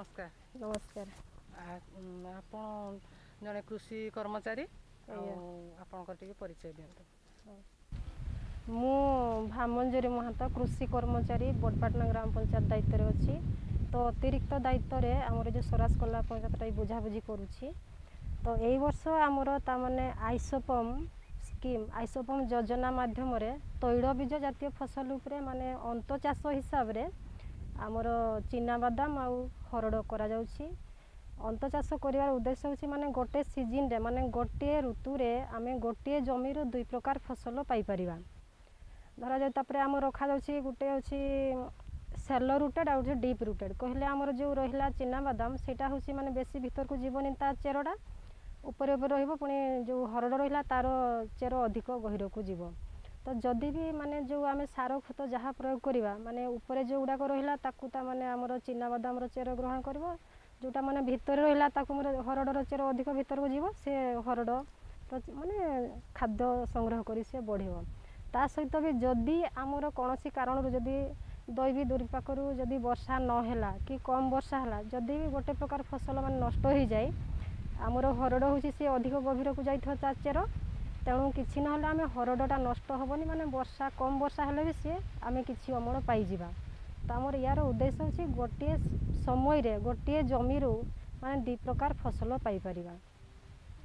ନମସ୍କାର ନମସ୍କାର ଆପଣ ଜଣେ କୃଷି କର୍ମଚାରୀ ଆଉ ଆପଣଙ୍କର ଟିକେ ପରିଚୟ ଦିଅନ୍ତୁ ମୁଁ ଭାମଞ୍ଜରୀ ମହାନ୍ତ କୃଷି କର୍ମଚାରୀ ବଡ଼ପାଟଣା ଗ୍ରାମ ପଞ୍ଚାୟତ ଦାୟିତ୍ୱରେ ଅଛି ତ ଅତିରିକ୍ତ ଦାୟିତ୍ୱରେ ଆମର ଯେଉଁ ସ୍ୱରାଜ କଲ୍ୟାଣ ପଞ୍ଚାୟତଟା ଏଇ ବୁଝାବୁଝି କରୁଛି ତ ଏଇ ବର୍ଷ ଆମର ତାମାନେ ଆଇସୋପମ୍ ସ୍କିମ୍ ଆଇସୋପମ୍ ଯୋଜନା ମାଧ୍ୟମରେ ତୈଳବୀଜ ଜାତୀୟ ଫସଲ ଉପରେ ମାନେ ଅନ୍ତ ଚାଷ ହିସାବରେ ଆମର ଚିନାବାଦାମ ଆଉ ହରଡ଼ କରାଯାଉଛି ଅନ୍ତଚାଷ କରିବାର ଉଦ୍ଦେଶ୍ୟ ହେଉଛି ମାନେ ଗୋଟେ ସିଜିନ୍ରେ ମାନେ ଗୋଟିଏ ଋତୁରେ ଆମେ ଗୋଟିଏ ଜମିରୁ ଦୁଇ ପ୍ରକାର ଫସଲ ପାଇପାରିବା ଧରାଯାଉ ତାପରେ ଆମ ରଖାଯାଉଛି ଗୋଟେ ହେଉଛି ସେଲୋ ରୁଟେଡ଼୍ ଆଉ ହେଉଛି ଡିପ୍ ରୁଟେଡ଼୍ କହିଲେ ଆମର ଯେଉଁ ରହିଲା ଚିନାବାଦାମ ସେଇଟା ହେଉଛି ମାନେ ବେଶୀ ଭିତରକୁ ଯିବନି ତା ଚେରଟା ଉପରେ ଉପରେ ରହିବ ପୁଣି ଯେଉଁ ହରଡ଼ ରହିଲା ତା'ର ଚେର ଅଧିକ ଗହିରକୁ ଯିବ ତ ଯଦି ବି ମାନେ ଯେଉଁ ଆମେ ସାର ଖତ ଯାହା ପ୍ରୟୋଗ କରିବା ମାନେ ଉପରେ ଯେଉଁଗୁଡ଼ାକ ରହିଲା ତାକୁ ତା'ମାନେ ଆମର ଚିନାବାଦାମର ଚେର ଗ୍ରହଣ କରିବ ଯେଉଁଟା ମାନେ ଭିତରେ ରହିଲା ତାକୁ ମାନେ ହରଡ଼ର ଚେର ଅଧିକ ଭିତରକୁ ଯିବ ସେ ହରଡ଼ର ମାନେ ଖାଦ୍ୟ ସଂଗ୍ରହ କରି ସେ ବଢ଼ିବ ତା ସହିତ ବି ଯଦି ଆମର କୌଣସି କାରଣରୁ ଯଦି ଦୈବୀ ଦୁର୍ବିପାକରୁ ଯଦି ବର୍ଷା ନହେଲା କି କମ୍ ବର୍ଷା ହେଲା ଯଦି ବି ଗୋଟେ ପ୍ରକାର ଫସଲ ମାନେ ନଷ୍ଟ ହୋଇଯାଏ ଆମର ହରଡ଼ ହେଉଛି ସେ ଅଧିକ ଗଭୀରକୁ ଯାଇଥିବ ତା ଚେର ତେଣୁ କିଛି ନହେଲେ ଆମେ ହରଡ଼ଟା ନଷ୍ଟ ହେବନି ମାନେ ବର୍ଷା କମ୍ ବର୍ଷା ହେଲେ ବି ସିଏ ଆମେ କିଛି ଅମଳ ପାଇଯିବା ତ ଆମର ଏହାର ଉଦ୍ଦେଶ୍ୟ ହେଉଛି ଗୋଟିଏ ସମୟରେ ଗୋଟିଏ ଜମିରୁ ମାନେ ଦୁଇ ପ୍ରକାର ଫସଲ ପାଇପାରିବା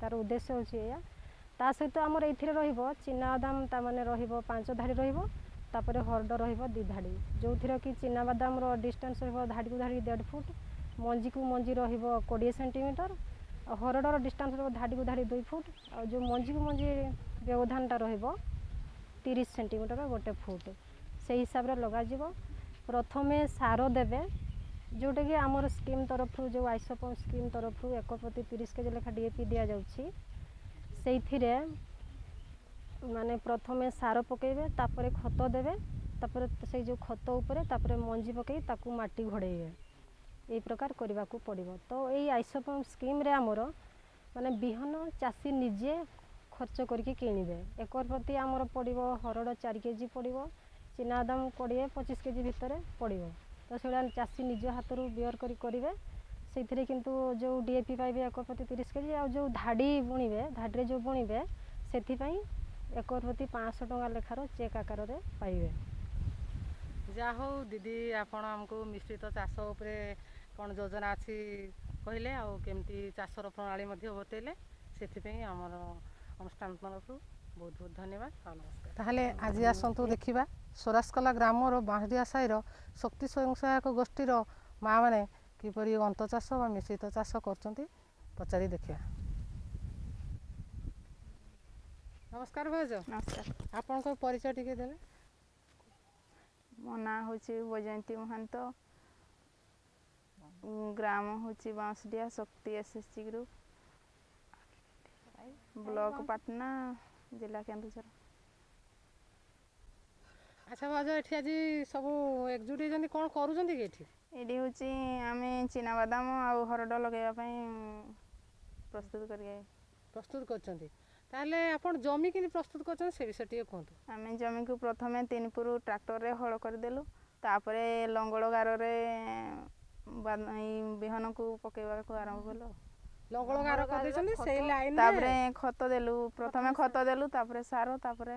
ତା'ର ଉଦ୍ଦେଶ୍ୟ ହେଉଛି ଏହା ତା ସହିତ ଆମର ଏଇଥିରେ ରହିବ ଚିନାବାଦାମ ତା'ମାନେ ରହିବ ପାଞ୍ଚ ଧାଡ଼ି ରହିବ ତାପରେ ହରଡ଼ ରହିବ ଦୁଇ ଧାଡ଼ି ଯେଉଁଥିରେ କି ଚିନାବାଦାମର ଡିଷ୍ଟାନ୍ସ ରହିବ ଧାଡ଼ିକୁ ଧାଡ଼ି ଦେଢ଼ ଫୁଟ୍ ମଞ୍ଜିକୁ ମଞ୍ଜି ରହିବ କୋଡ଼ିଏ ସେଣ୍ଟିମିଟର ହରଡ଼ର ଡିଷ୍ଟାନ୍ସ ରହିବ ଧାଡ଼ିକୁ ଧାଡ଼ି ଦୁଇ ଫୁଟ୍ ଆଉ ଯେଉଁ ମଞ୍ଜିକୁ ମଞ୍ଜି ବ୍ୟବଧାନଟା ରହିବ ତିରିଶ ସେଣ୍ଟିମିଟର ଗୋଟେ ଫୁଟ୍ ସେଇ ହିସାବରେ ଲଗାଯିବ ପ୍ରଥମେ ସାର ଦେବେ ଯେଉଁଟାକି ଆମର ସ୍କିମ୍ ତରଫରୁ ଯେଉଁ ଆଇସୋପମ୍ ସ୍କିମ୍ ତରଫରୁ ଏକ ପ୍ରତି ତିରିଶ କେଜି ଲେଖା ଡି ଏ ପି ଦିଆଯାଉଛି ସେଇଥିରେ ମାନେ ପ୍ରଥମେ ସାର ପକାଇବେ ତାପରେ ଖତ ଦେବେ ତାପରେ ସେଇ ଯେଉଁ ଖତ ଉପରେ ତାପରେ ମଞ୍ଜି ପକାଇ ତାକୁ ମାଟି ଘୋଡ଼େଇବେ এই প্রকার করা পড়ব তো এই আইসোফম স্কিম্রে আমার মানে বিহন চাষী নিজে খরচ করি কিণবে একর প্রতি আমার পড়ব হরড় চারি কেজি পড়ব চিনাদাম কোড়ি পঁচিশ কেজি ভিতরে পড়ব তো সেগুলা চাষী নিজ হাতর বিয়র করে করবে সেইথিরে কিন্তু যে ডিএপি পাইবে একর প্রতি তিরিশ কেজি আর যে ধাড়ি বুণবে ধাড়িরে যে বুণবে সেপাই একর প্রতি পাঁচশো টাকা লেখার চেক আকারে পাইবে যা হো দিদি আপনার আমি মিশ্রিত চাষ উপরে କ'ଣ ଯୋଜନା ଅଛି କହିଲେ ଆଉ କେମିତି ଚାଷର ପ୍ରଣାଳୀ ମଧ୍ୟ ବତେଇଲେ ସେଥିପାଇଁ ଆମର ଅନୁଷ୍ଠାନ ତରଫରୁ ବହୁତ ବହୁତ ଧନ୍ୟବାଦ ଆଉ ନମସ୍କାର ତାହେଲେ ଆଜି ଆସନ୍ତୁ ଦେଖିବା ସ୍ୱରାଜକଲା ଗ୍ରାମର ବାହାରିଆ ସାହିର ଶକ୍ତି ସ୍ୱୟଂସହାୟକ ଗୋଷ୍ଠୀର ମାଆମାନେ କିପରି ଅନ୍ତ ଚାଷ ବା ମିଶ୍ରିତ ଚାଷ କରୁଛନ୍ତି ପଚାରି ଦେଖିବା ନମସ୍କାର ଭାଉଜ ନମସ୍କାର ଆପଣଙ୍କ ପରିଚୟ ଟିକେ ଦେବେ ମୋ ନାଁ ହେଉଛି ବୈଜୟନ୍ତୀ ମହାନ୍ତ গ্রাম হচ্ছে Banshdiya Shakti SSG group block Patna জেলা কেন্দুঝর আচ্ছা বাজ এটি আজ সব একজুট হয়েছেন কোণ করছেন কি এটি এটি হচ্ছে আমি চিনাবাদাম আর হরড লগাইবা পাই প্রস্তুত করি প্রস্তুত করছেন তাহলে আপনার জমি কিন্তু প্রস্তুত করছেন সে বিষয়ে টিকে কুহতু আমি জমিকে প্রথমে তিনপুর ট্রাক্টরে হল করিদেলু তাপরে লঙ্গল গারে ବିହନକୁ ପକେଇବାକୁ ଆରମ୍ଭ କଲୁ ତାପରେ ଖତ ଦେଲୁ ପ୍ରଥମେ ଖତ ଦେଲୁ ତାପରେ ସାର ତାପରେ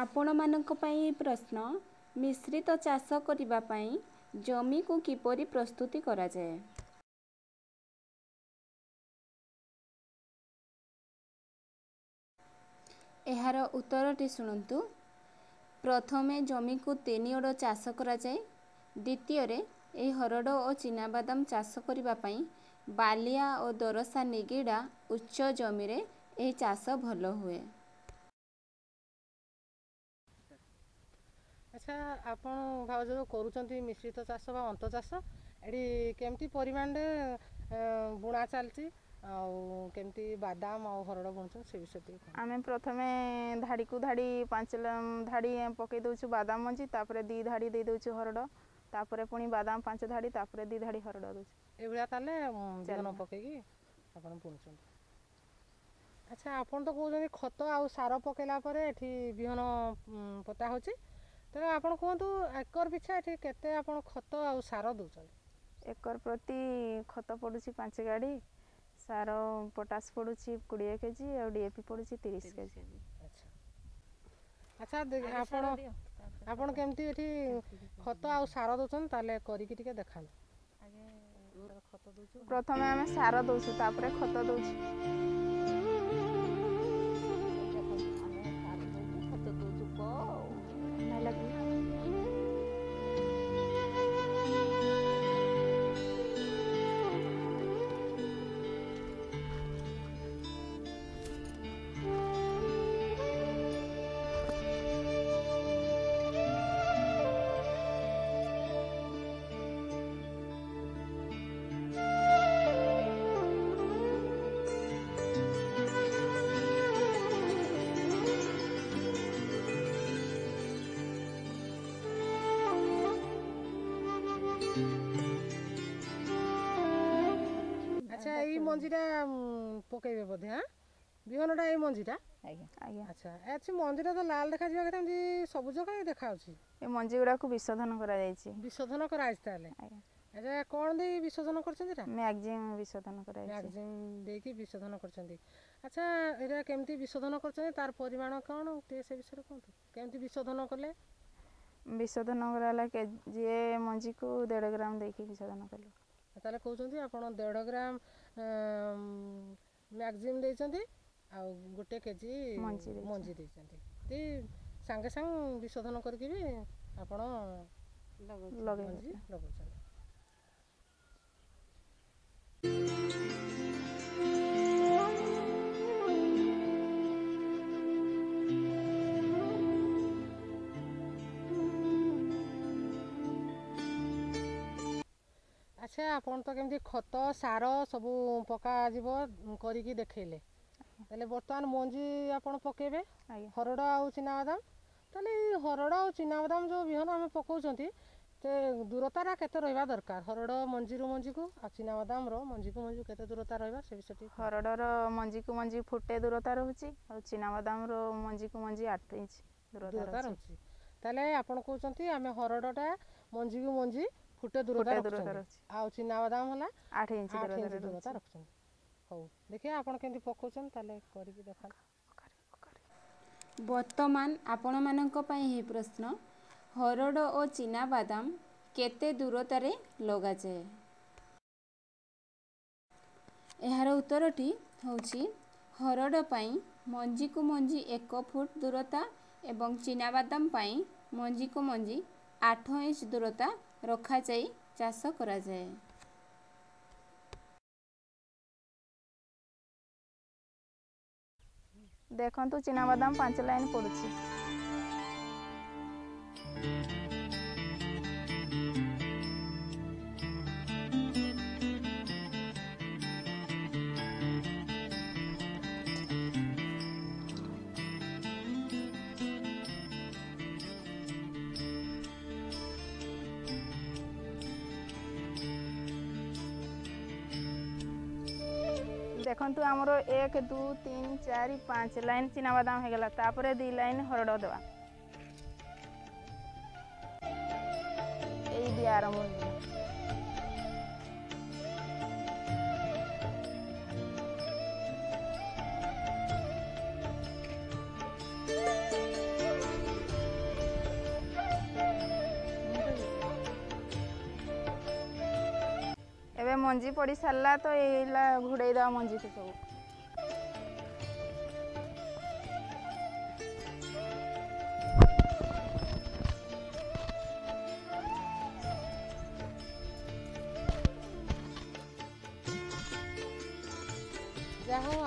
ଆପଣମାନଙ୍କ ପାଇଁ ଏହି ପ୍ରଶ୍ନ ମିଶ୍ରିତ ଚାଷ କରିବା ପାଇଁ ଜମିକୁ କିପରି ପ୍ରସ୍ତୁତି କରାଯାଏ ଏହାର ଉତ୍ତରଟି ଶୁଣନ୍ତୁ ପ୍ରଥମେ ଜମିକୁ ତିନି ଓଡ଼ ଚାଷ କରାଯାଏ ଦ୍ୱିତୀୟରେ ଏହି ହରଡ଼ ଓ ଚିନାବାଦାମ ଚାଷ କରିବା ପାଇଁ ବାଲିଆ ଓ ଦରସା ନିଗିଡ଼ା ଉଚ୍ଚ ଜମିରେ ଏହି ଚାଷ ଭଲ ହୁଏ ଆଚ୍ଛା ଆପଣ ଭାଉଜ କରୁଛନ୍ତି ମିଶ୍ରିତ ଚାଷ ବା ଅନ୍ତଚାଷ ଏଠି କେମିତି ପରିମାଣରେ ବୁଣା ଚାଲିଛି ଆଉ କେମିତି ବାଦାମ ଆଉ ହରଡ଼ ବୁଣୁଛନ୍ତି ସେ ବିଷୟରେ ଟିକେ ଆମେ ପ୍ରଥମେ ଧାଡ଼ିକୁ ଧାଡ଼ି ପାଞ୍ଚ ଧାଡ଼ି ପକେଇ ଦେଉଛୁ ବାଦାମ ମଞ୍ଜି ତାପରେ ଦୁଇ ଧାଡ଼ି ଦେଇ ଦେଉଛୁ ହରଡ଼ ତାପରେ ପୁଣି ବାଦାମ ପାଞ୍ଚ ଧାଡ଼ି ତାପରେ ଦୁଇ ଧାଡ଼ି ହରଡ଼ ଦେଉଛୁ ଏଇଭଳିଆ ତାହେଲେ ବିହନ ପକେଇକି ଆପଣ ବୁଣୁଛନ୍ତି ଆଚ୍ଛା ଆପଣ ତ କହୁଛନ୍ତି ଖତ ଆଉ ସାର ପକାଇଲା ପରେ ଏଠି ବିହନ ପୋତା ହେଉଛି ତେଣୁ ଆପଣ କୁହନ୍ତୁ ଏକର ପିଛା ଏଠି କେତେ ଆପଣ ଖତ ଆଉ ସାର ଦେଉଛନ୍ତି ଏକର ପ୍ରତି ଖତ ପଡ଼ୁଛି ପାଞ୍ଚ ଗାଡ଼ି ସାର ପଟାସ୍ ପଡ଼ୁଛି କୋଡ଼ିଏ କେଜି ଆଉ ଡିଏପି ପଡ଼ୁଛି ତିରିଶ କେଜି ଆଚ୍ଛା ଆପଣ ଆପଣ କେମିତି ଏଠି ଖତ ଆଉ ସାର ଦେଉଛନ୍ତି ତାହେଲେ କରିକି ଟିକେ ଦେଖାନ୍ତୁ ପ୍ରଥମେ ଆମେ ସାର ଦେଉଛୁ ତାପରେ ଖତ ଦେଉଛୁ ମଞ୍ଜିଟା ପକେଇବେ ବୋଧେ ହଁ ବିହନଟା ଏଇ ମଞ୍ଜିଟା ଆଜ୍ଞା ଆଜ୍ଞା ଆଚ୍ଛା ଆଚ୍ଛା ମଞ୍ଜିଟା ତ ଲାଲ ଦେଖାଯିବା କଥା ଏମିତି ସବୁଜ କାହିଁ ଦେଖାଯାଉଛି ଏ ମଞ୍ଜି ଗୁଡ଼ାକୁ ବିଶୋଧନ କରାଯାଇଛି ବିଶୋଧନ କରାଯାଇଛି ତାହେଲେ ଆଜ୍ଞା ଆଚ୍ଛା କ'ଣ ଦେଇ ବିଶୋଧନ କରିଛନ୍ତି ଏଇଟା ମ୍ୟାଗ୍ଜିମ୍ ବିଶୋଧନ କରାଯାଇଛି ମ୍ୟାଗ୍ଜିମ୍ ଦେଇକି ବିଶୋଧନ କରିଛନ୍ତି ଆଚ୍ଛା ଏଇଟା କେମିତି ବିଶୋଧନ କରିଛନ୍ତି ତାର ପରିମାଣ କ'ଣ ଟିକେ ସେ ବିଷୟରେ କୁହନ୍ତୁ କେମିତି ବିଶୋଧନ କଲେ ବିଶୋଧନ କରାହେଲା କେଜିଏ ମଞ୍ଜିକୁ ଦେଢ଼ ଗ୍ରାମ ଦେଇକି ବିଶୋଧନ କଲୁ ତାହେଲେ କହୁଛନ୍ତି ଆପଣ ଦେଢ଼ ଗ୍ରାମ ମ୍ୟାଗଜିନ୍ ଦେଇଛନ୍ତି ଆଉ ଗୋଟେ କେଜି ମଞ୍ଜି ଦେଇଛନ୍ତି ସାଙ୍ଗେ ସାଙ୍ଗେ ବିଶୋଧନ କରିକି ବି ଆପଣ ମଞ୍ଜି ଲଗାଉଛନ୍ତି আচ্ছা ଆପଣ ତ କେମିତି ଖତ ସାର ସବୁ ପକାଯିବ କରିକି ଦେଖେଇଲେ ତାହେଲେ ବର୍ତ୍ତମାନ ମଞ୍ଜି ଆପଣ ପକେଇବେ ହରଡ଼ ଆଉ ଚିନାବାଦାମ ତାହେଲେ ଏଇ ହରଡ଼ ଆଉ ଚିନାବାଦାମ ଯେଉଁ ବିହନ ଆମେ ପକାଉଛନ୍ତି ସେ ଦୂରତାଟା କେତେ ରହିବା ଦରକାର ହରଡ଼ ମଞ୍ଜିରୁ ମଞ୍ଜିକୁ ଆଉ ଚିନାବାଦାମର ମଞ୍ଜିକୁ ମଞ୍ଜି କେତେ ଦୂରତା ରହିବା ସେ ବିଷୟଟି ହରଡ଼ର ମଞ୍ଜିକୁ ମଞ୍ଜି ଫୁଟେ ଦୂରତା ରହୁଛି ଆଉ ଚିନାବାଦାମର ମଞ୍ଜିକୁ ମଞ୍ଜି ଆଠ ଇଞ୍ଚ ଦୂରତା ରହୁଛି ତାହେଲେ ଆପଣ କହୁଛନ୍ତି ଆମେ ହରଡ଼ଟା ମଞ୍ଜିକୁ ମଞ୍ଜି ଫୁଟେ ଦୂରତା ଆଉ ଚିନା ବାଦାମ ହେଲା ଆଠ ଇଞ୍ଚ ଦୂରତା ରଖୁଛନ୍ତି ହଉ ଦେଖିବା ଆପଣ କେମିତି ପକଉଛନ୍ତି ତାହେଲେ କରିକି ଦେଖନ୍ତୁ ବର୍ତ୍ତମାନ ଆପଣମାନଙ୍କ ପାଇଁ ଏହି ପ୍ରଶ୍ନ ହରଡ଼ ଓ ଚିନା ବାଦାମ କେତେ ଦୂରତାରେ ଲଗାଯାଏ ଏହାର ଉତ୍ତରଟି ହେଉଛି ହରଡ଼ ପାଇଁ ମଞ୍ଜିକୁ ମଞ୍ଜି ଏକ ଫୁଟ୍ ଦୂରତା ଏବଂ ଚିନାବାଦାମ ପାଇଁ ମଞ୍ଜିକୁ ମଞ୍ଜି ଆଠ ଇଞ୍ଚ ଦୂରତା ରଖାଯାଇ ଚାଷ କରାଯାଏ ଦେଖନ୍ତୁ ଚିନାବାଦାମ ପାଞ୍ଚ ଲାଇନ୍ ପଡ଼ୁଛି দেখুন আমার এক দু তিন চারি পাঁচ লাইন চিনাবাদাম হয়ে গেল তাপরে দুই লাইন হরড় দেওয়া এই দিয়ে আরম্ভ মঞ্জি পড়ি সারা তো এইলা ঘোড়াই দেওয়া মঞ্জিকে সব যা হোক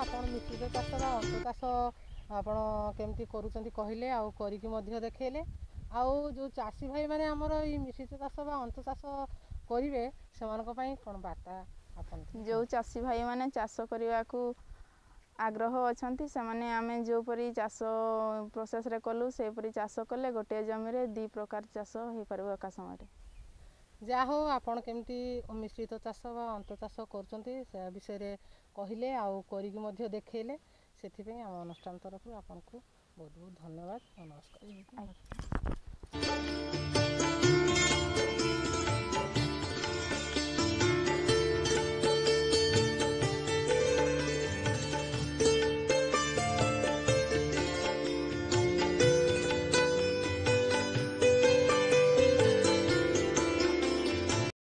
আপনার মিশ্রিত চাষ বা অন্ত চাষ ଆପଣ କେମିତି କରୁଛନ୍ତି କହିଲେ ଆଉ କରିକି ମଧ୍ୟ ଦେଖେଇଲେ ଆଉ ଯେଉଁ ଚାଷୀ ଭାଇମାନେ ଆମର ଏଇ ମିଶ୍ରିତ ଚାଷ ବା ଅନ୍ତ ଚାଷ କରିବେ ସେମାନଙ୍କ ପାଇଁ କ'ଣ ବାର୍ତ୍ତା ଆପଣ ଯେଉଁ ଚାଷୀ ଭାଇମାନେ ଚାଷ କରିବାକୁ ଆଗ୍ରହ ଅଛନ୍ତି ସେମାନେ ଆମେ ଯେଉଁପରି ଚାଷ ପ୍ରୋସେସ୍ରେ କଲୁ ସେହିପରି ଚାଷ କଲେ ଗୋଟିଏ ଜମିରେ ଦୁଇ ପ୍ରକାର ଚାଷ ହୋଇପାରିବ ଏକା ସମୟରେ ଯାହା ହଉ ଆପଣ କେମିତି ମିଶ୍ରିତ ଚାଷ ବା ଅନ୍ତ ଚାଷ କରୁଛନ୍ତି ସେ ବିଷୟରେ କହିଲେ ଆଉ କରିକି ମଧ୍ୟ ଦେଖେଇଲେ ସେଥିପାଇଁ ଆମ ଅନୁଷ୍ଠାନ ତରଫରୁ ଆପଣଙ୍କୁ ବହୁତ ବହୁତ ଧନ୍ୟବାଦ ନମସ୍କାର